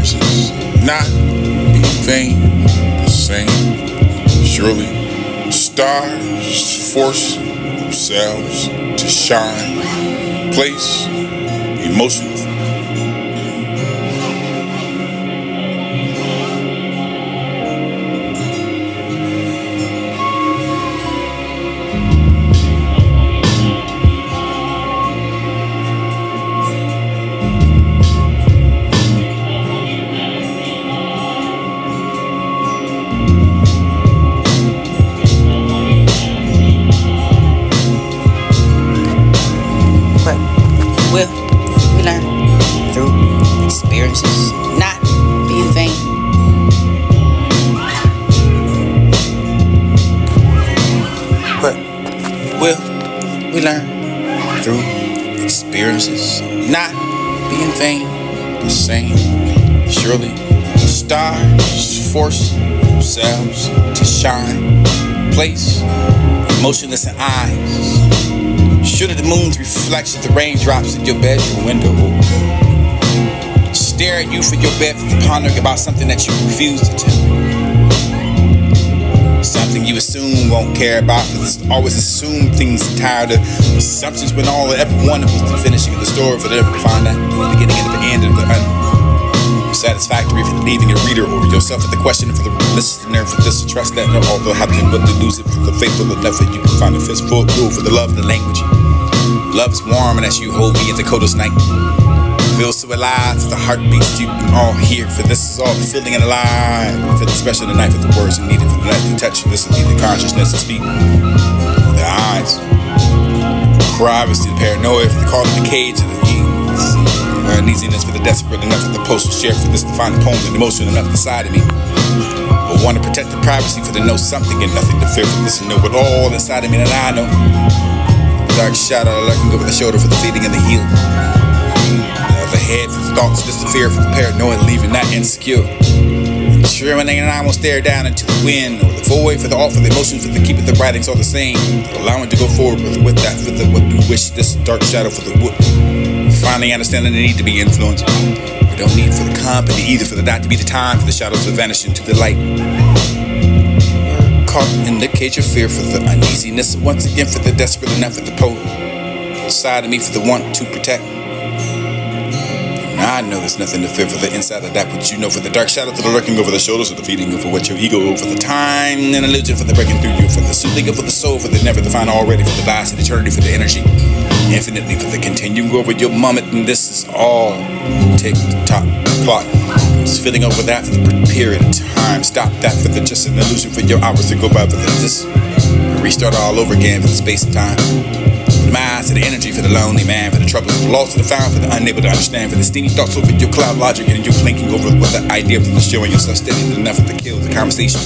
experience is not vain, the same. Surely, stars force themselves to shine, place, emotions. Experiences, not being vain. But will we learn through experiences, not being vain. The same, surely stars force themselves to shine. Place motionless in eyes. Should the moon's reflection, the raindrops in your bedroom window stare at you for your bed, for pondering about something that you refuse to tell. Something you assume won't care about, because always assume things tired of assumptions when all ever wanted was the finishing of the story for them to find out the beginning and the end of the unsatisfactory for leaving a reader or yourself with the question for the listener for this to trust that although having but to lose it for the faithful enough that you can find a fistful of proof for the love of the language. Love is warm and as you hold me in the coldest night. Feel so alive, the heartbeats you all hear. For this is all the feeling and alive. For the special tonight for the words you needed for the night to touch. you. This is the consciousness to speak. The eyes. Privacy, the paranoia for the call of the cage of the ease. Uh, uneasiness for the desperate enough for the postal share for this to find a poem and emotion enough inside of me. But want to protect the privacy for to know something and nothing to fear for this to know it all inside of me that I know. Dark shadow lurking over the shoulder for the feeding and the heel. The head for the thoughts, just the fear for the paranoia, leaving that insecure. Discriminating and I won't stare down into the wind or the void for the the emotions for the keeping the writings all the same. Allowing to go forward with, with that for the what you wish this dark shadow for the wood. Finally understanding the need to be influenced. We don't need for the company either for the not to be the time for the shadows to vanish into the light. Caught indicate your fear for the uneasiness once again for the desperate enough for the poet side of me for the want to protect. I know there's nothing to fear for the inside of that, but you know for the dark shadow to the lurking over the shoulders of the feeding for what your ego for the time and illusion for the breaking through you for the soothing for the soul for the never to find already for the vast and eternity for the energy infinitely for the continuing over your moment and this is all tick tock clock just filling over that for the period of time stop that for the just an illusion for your hours to go by for the this restart all over again for the space and time the mind to the energy for the lonely man, for the trouble, for the lost, for the found, for the unable to understand, for the steamy thoughts over your cloud logic, and you clinking over with the idea of the showing yourself steady enough to kill the conversation.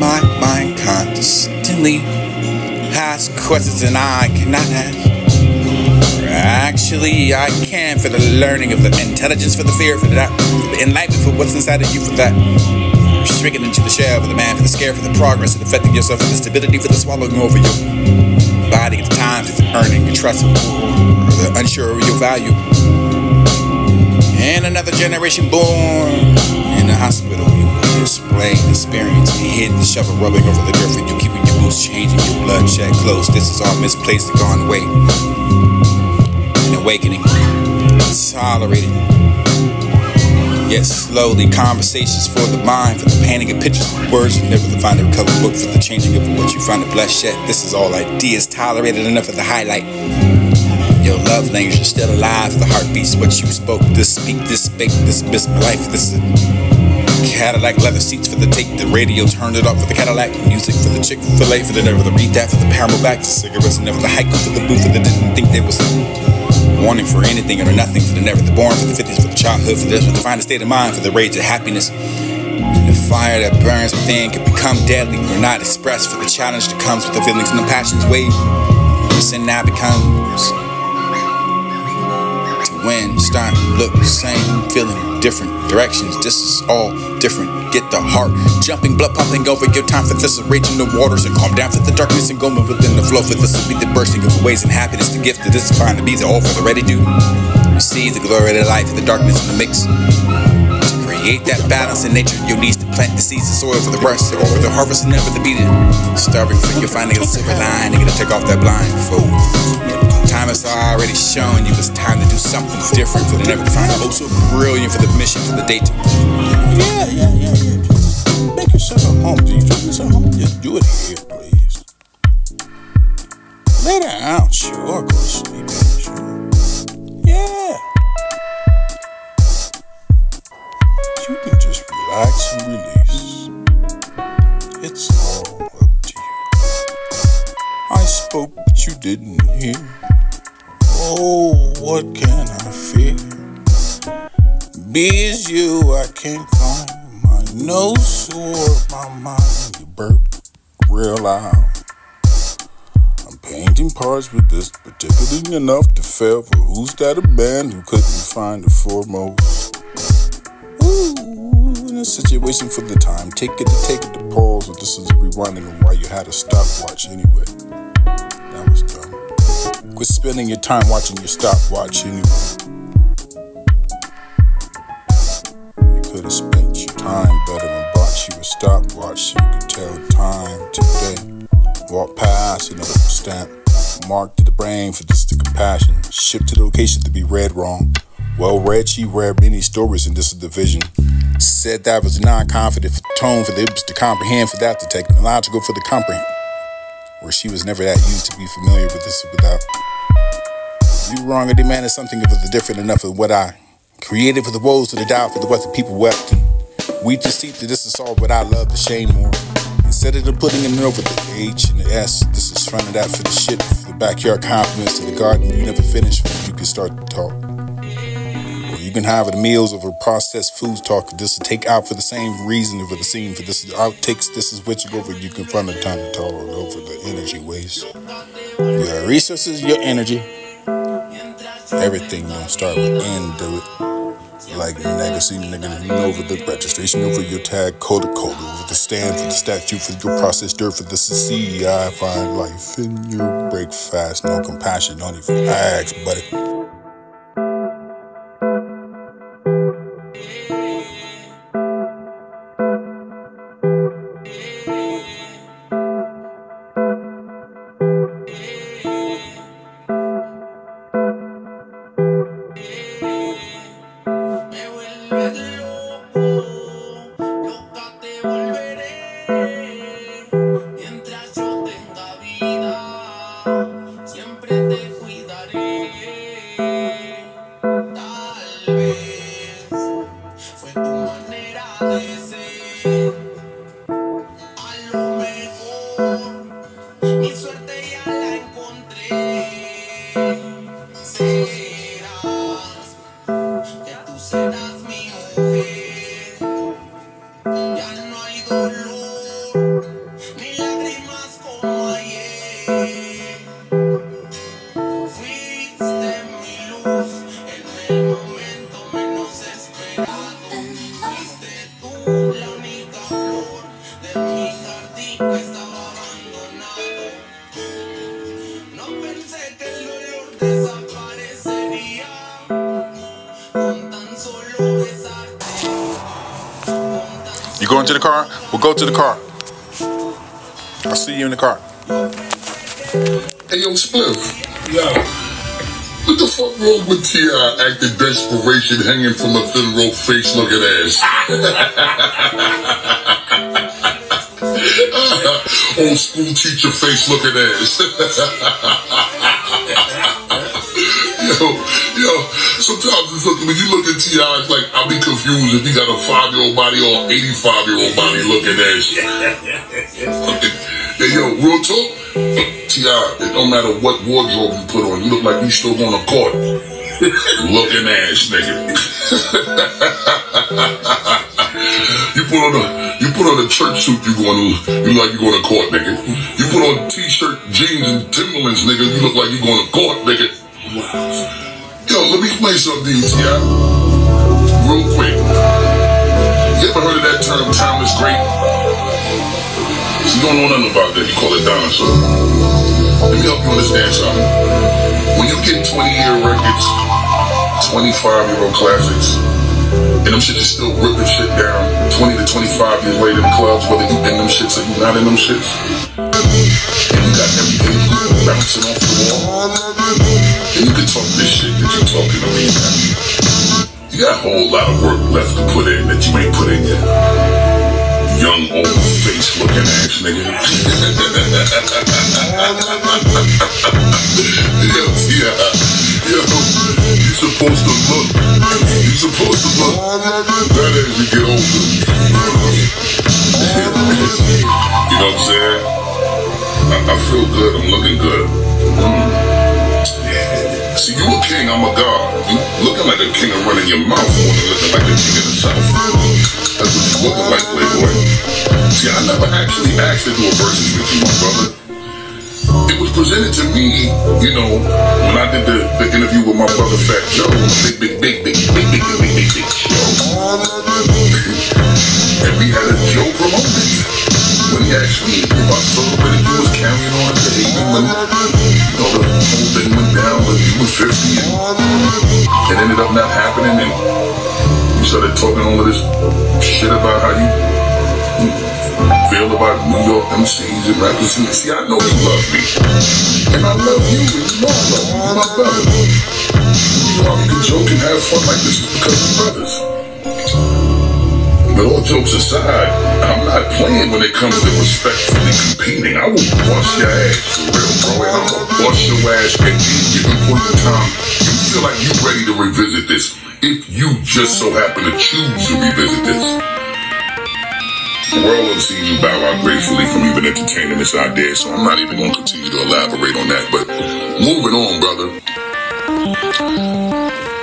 My mind constantly has questions and I cannot ask. Actually, I can for the learning of the intelligence, for the fear, for that, for the enlightenment, for what's inside of you, for that shrinking into the shell, for the man, for the scare, for the progress, and affecting yourself, for the stability, for the swallowing over you body at the time for earning your trust or the unsure of your value. And another generation born in the hospital, you display experience and hidden the shovel rubbing over the dirt for you, keeping your boots changing your blood check close. This is all misplaced and gone away. An awakening, tolerated. Yet slowly, conversations for the mind, for the painting of pictures, words, and never find a cover book for the changing of what you find a blessed yet. This is all ideas, tolerated enough for the highlight. Your love language is still alive, the heartbeats, what you spoke, this speak, this spake, this miss my life, this is Cadillac leather seats for the tape, the radio turned it up for the Cadillac, music for the Chick fil A, for the never the read that for the paramount back, the cigarettes, never the haiku for the booth, the didn't think there was warning for anything or nothing for the never the born for the 50s for the childhood for this for the final state of mind for the rage of happiness. The fire that burns within can become deadly or not expressed for the challenge that comes with the feelings and the passions wave sin now becomes to win start look same feeling different directions this is all different get the heart jumping blood pumping over your time for this is raging the waters and calm down for the darkness and going within the flow for this will be the bursting of ways and happiness the gift of this find to be the all for the ready to receive the glory of the for the darkness in the mix to create that balance in nature. Your needs to plant the seeds and soil for the rest, or for the harvest and never to beat it. Starving for you finding a silver line, nigga, to take off that blindfold. Time has already shown you it's time to do something different for the never defined. Oh, so brilliant for the mission, for the date. Yeah, yeah, yeah, yeah. Make yourself at home, DJ. Make yourself home. Just do it here, please. Lay down, sure. Go to sleep, sure. Yeah. You can just relax and release. It's all up to you. I spoke, but you didn't hear. Oh, what can I fear? Be as you, I can't climb my nose or my mind. You burp real loud. I'm painting parts with this, particularly enough to fail for who's that a who couldn't find the foremost. Ooh, in a situation for the time, take it to take it to pause, or this is rewinding of why you had a stopwatch anyway. That was dumb. Quit spending your time watching your stopwatch anyway. You could have spent your time better and bought you a stopwatch you could tell time today. Walk past another stamp, marked to the brain for this the compassion. Shipped to the location to be read wrong. Well read, she read many stories in this division. Said that was non-confident tone for the to comprehend, for that to technological for the comprehend. Where she was never that used to be familiar with this without. You wrong demanded something of the different enough of what I created for the woes of the doubt for the what the people wept. And we see that this is all what I love, the shame more. Instead of the putting it over the H and the S, this is front of that for the shit, for the backyard compliments to the garden you never finished when you can start to talk. You can have the meals over processed foods talk. This is take out for the same reason for the scene. For this is outtakes. This is what you go over. You can find the time to talk over the energy waste. Your resources, your energy. Everything gonna start with N. Do it. Like legacy, nigga, over the registration, over your tag, coda coda, over the stand for the statue, for your process, dirt for the CCI. Find life in your break fast, no compassion, don't even ask, buddy. Cuidaré. Going to the car? We'll go to the car. I'll see you in the car. Hey, yo, Spliff. Yo. What the fuck wrong with T.I. acting desperation hanging from a thin rope face looking ass? Old school teacher face looking ass. yo, yo, sometimes it's looking, when you look at T.I., it's like, I'll be confused if he got a five year old body or 85 year old body looking ass. Hey, yo, real talk? T.I., it don't matter what wardrobe you put on, you look like you still on a court. Looking ass nigga. you put on a you put on a church suit, you going to you like you going to court, nigga. You put on t-shirt, jeans, and Timberlands, nigga. You look like you going to court, nigga. Yo, let me explain something to you, T.I. Real quick. You ever heard of that term, timeless great? You don't know nothing about that. You call it dinosaur. Let me help you understand something. When you get 20 year records, 25 year old classics, And them shits is still ripping shit down 20 to 25 years later in clubs, whether you in them shits or you not in them shits. And you got every age group bouncing off the wall. You talk this shit that you're talking to me now. You got a whole lot of work left to put in that you ain't put in yet. Young old face looking ass nigga. yeah, yeah, yo, you supposed to look. You supposed to look better as you get older. you know what I'm saying? I, I feel good. I'm looking good. Mm. See, you a king, I'm a god. You looking like a king and running your mouth more than looking like a king in the south. That's what you looking like, playboy. See, I never actually asked to do a versus with you, my brother. It was presented to me, you know, when I did the, the interview with my brother Fat Joe big, big, big, big, big, big, big, big, big, big show. and we had a Joe promote it. When he me if I saw that you was carrying on to Haven when, you the whole thing went down when you was 50 and it ended up not happening and you started talking all of this shit about how you feel about New York MCs and rappers. And see, I know you love me. And I love you, and you I love. You're my brother. You know we can joke and have fun like this because we're brothers. But all jokes aside, not playing when it comes to respectfully competing. I will bust your ass for real, bro. And I'm gonna bust your ass at any given point in time. You feel like you're ready to revisit this. If you just so happen to choose to revisit this. The world will see you bow out gratefully from even entertaining this idea, so I'm not even to continue to elaborate on that. But moving on, brother.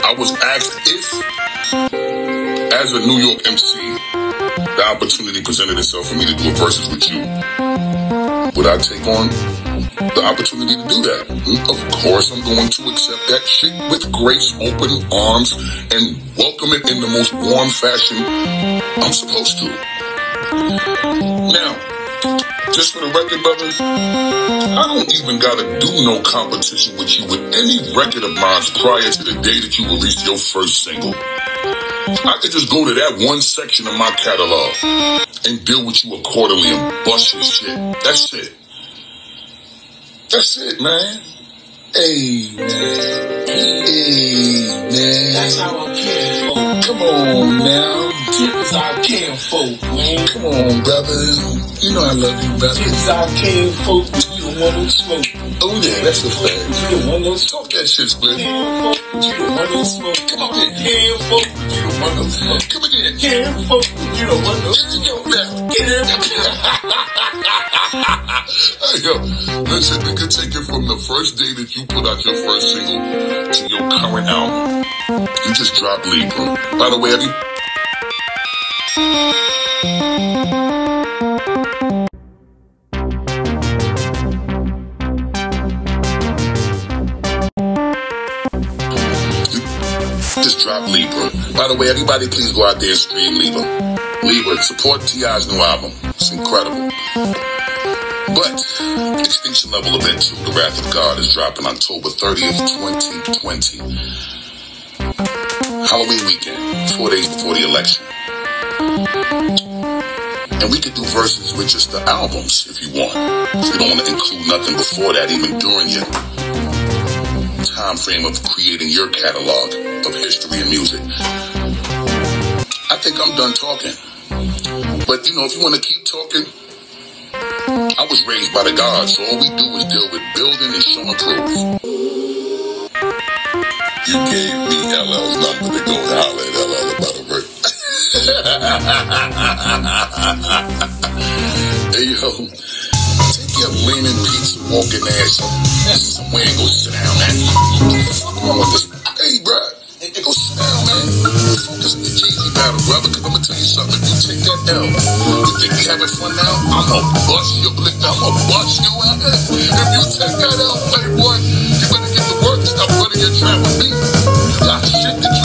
I was asked if, as a New York MC, the opportunity presented itself for me to do a versus with you. Would I take on the opportunity to do that? Mm-hmm. Of course, I'm going to accept that shit with grace, open arms, and welcome it in the most warm fashion I'm supposed to. Now, just for the record, brother, I don't even gotta do no competition with you with any record of mine prior to the day that you released your first single. I could just go to that one section of my catalog and deal with you accordingly and bust your shit. That's it. That's it, man. Hey, man. That's how caring for. Come on now. Kids I care for, man. Come on, brother. You know I love you, brother. Kids I care for. You the one who smoke. Oh, yeah, that's a fact. You the one who Talk smoke. that shit, Spliff. You the one who smoke. Come on, man. Care for. You the one who smoke. Come again. Care for. You the one who Here you go now. Care. Hey, yo, listen, take it from the first day that you put out your first single to your current album. You just dropped Libra. By the way, have you just dropped Libra. By the way, everybody please go out there and stream Libra. Libra, support T.I.'s new album. It's incredible. But Extinction Level Event 2, The Wrath of God, is dropping October 30th, 2020. Halloween weekend, four days before the election. And we could do verses with just the albums if you want. If you don't want to include nothing before that, even during your time frame of creating your catalog of history and music. I think I'm done talking. But you know, if you want to keep talking, I was raised by the gods, so all we do is deal with building and showing proof. You gave me LL's number to go holler at LL about a verse. hey yo, take your leaning pizza walking ass somewhere and go sit down, man. What the fuck wrong with this? Hey, bruh. Hey, go sit down, man. Focus on the Jeezy battle, brother. Cause I'm gonna tell you something. You take that L, you think you having fun now? I'm gonna bust your blick. I'm gonna bust your ass. If you take that L, playboy, you better get to work and stop running your trap with me. You got shit you